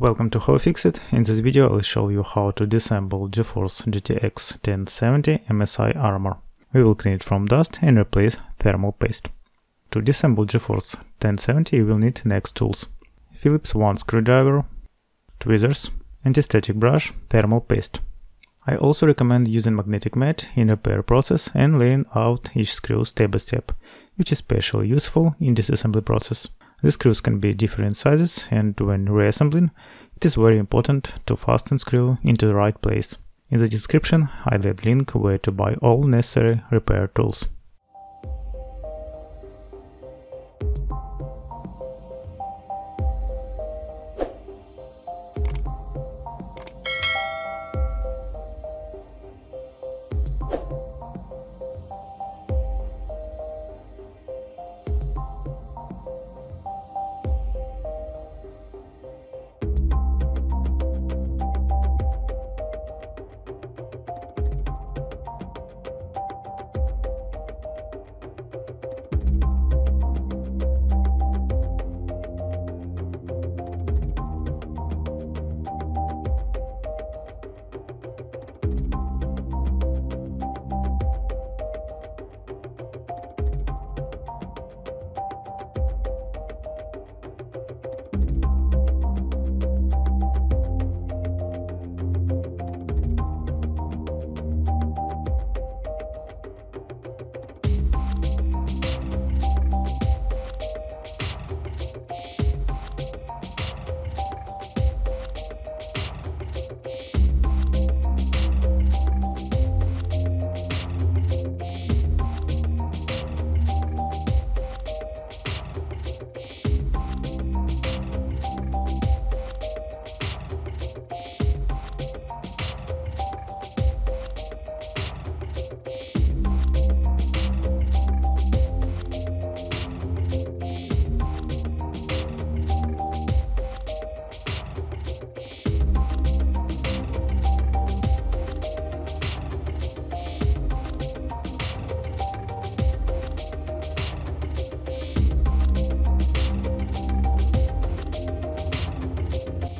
Welcome to HowFixit. In this video I'll show you how to disassemble GeForce GTX 1070 MSI Armor. We will clean it from dust and replace thermal paste. To disassemble GeForce 1070 you will need next tools. Phillips 1 screwdriver, tweezers, anti-static brush, thermal paste. I also recommend using magnetic mat in repair process and laying out each screw step by step, which is especially useful in disassembly process. The screws can be different sizes and when reassembling, it is very important to fasten screw into the right place. In the description I leave link where to buy all necessary repair tools.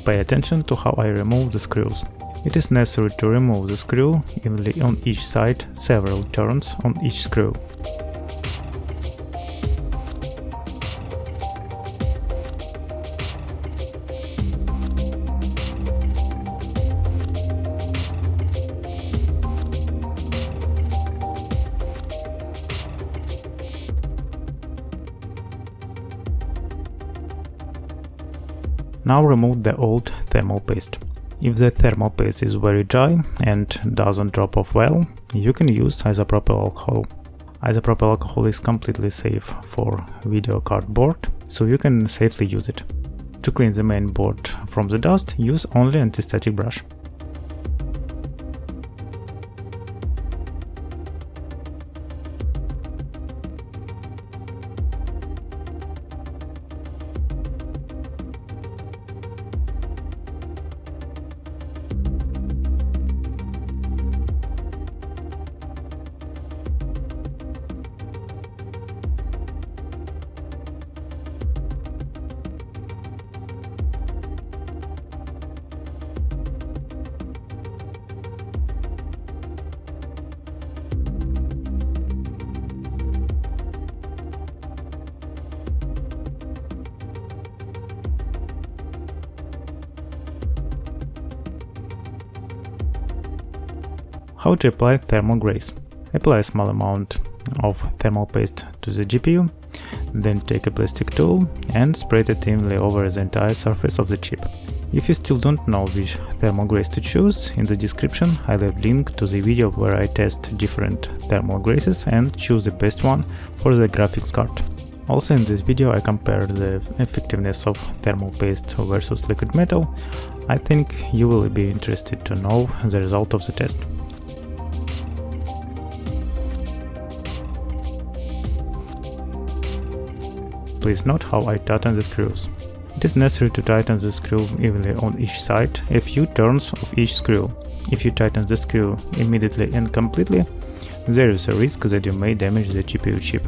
Pay attention to how I remove the screws. It is necessary to remove the screw evenly on each side, several turns on each screw. Now remove the old thermal paste. If the thermal paste is very dry and doesn't drop off well, you can use isopropyl alcohol. Isopropyl alcohol is completely safe for video card board, so you can safely use it. To clean the main board from the dust, use only anti-static brush. How to apply thermal grease? Apply a small amount of thermal paste to the GPU, then take a plastic tool and spread it evenly over the entire surface of the chip. If you still don't know which thermal grease to choose, in the description I leave link to the video where I test different thermal greases and choose the best one for the graphics card. Also in this video I compare the effectiveness of thermal paste versus liquid metal. I think you will be interested to know the result of the test. Please note how I tighten the screws. It is necessary to tighten the screw evenly on each side, a few turns of each screw. If you tighten the screw immediately and completely, there is a risk that you may damage the GPU chip.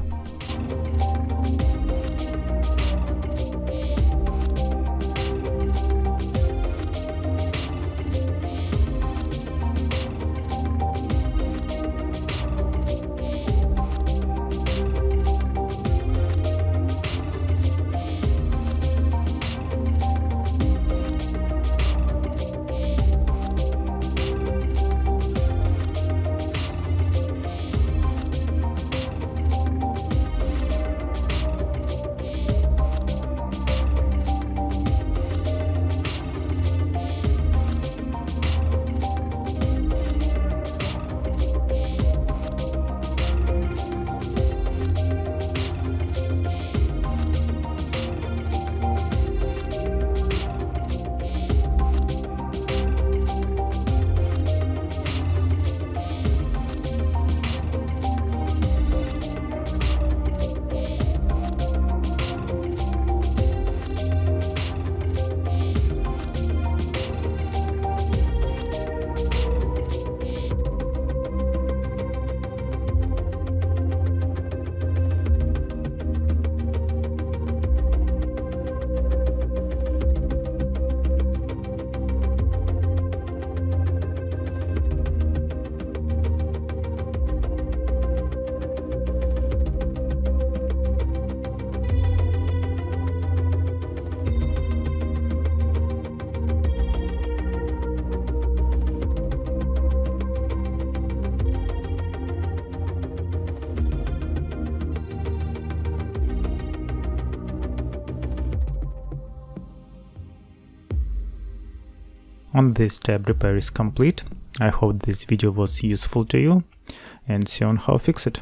On this tab repair is complete. I hope this video was useful to you and see on HowFixit.